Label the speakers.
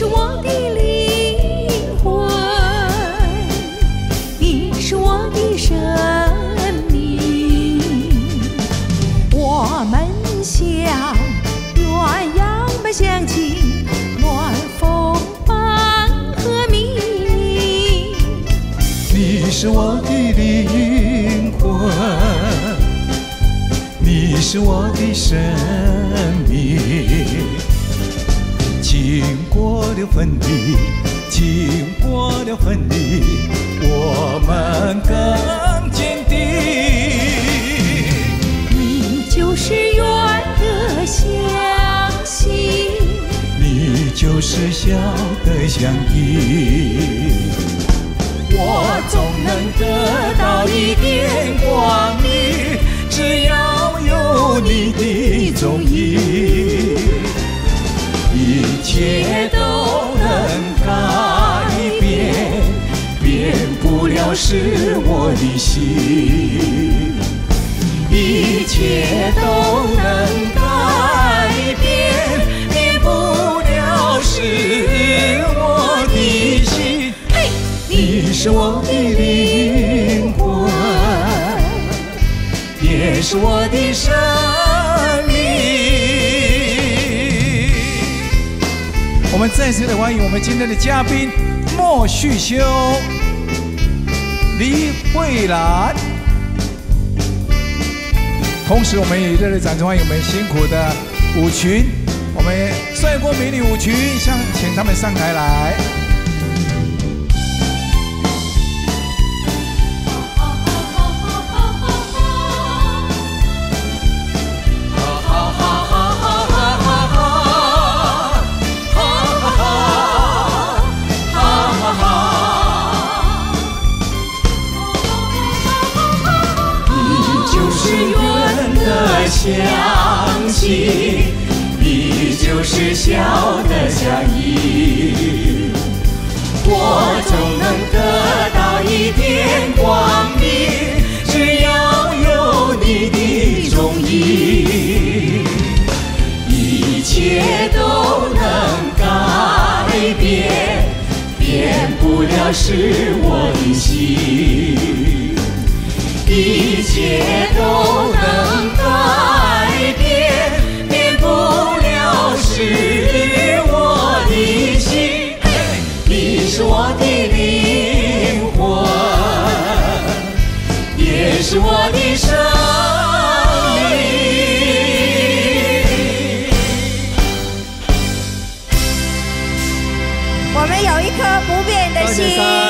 Speaker 1: 是我的灵魂，你是我的生命。我们像鸳鸯般相亲，暖风伴和鸣。
Speaker 2: 你是我的灵魂，你是我的生命。经过了分离，经过了分离，我们更坚定。
Speaker 1: 你就是远的相信，
Speaker 2: 你就是笑的相依。我总能得到一点光明，只要有你的踪影，是我的心，一切都能改变，变不了是我的心。嘿，你是我的灵魂，也是我的生命。我们再次的欢迎我们今天的嘉宾莫旭修、李慧兰。同时，我们也热烈掌声欢迎我们辛苦的舞群，我们帅哥美女舞群，向请他们上台来。的相信，你就是笑的相依。我总能得到一点光明，只要有你的踪影，一切都能改变，变不了是我的心。一切都是我的生命。
Speaker 3: 我们有一颗不变的
Speaker 4: 心。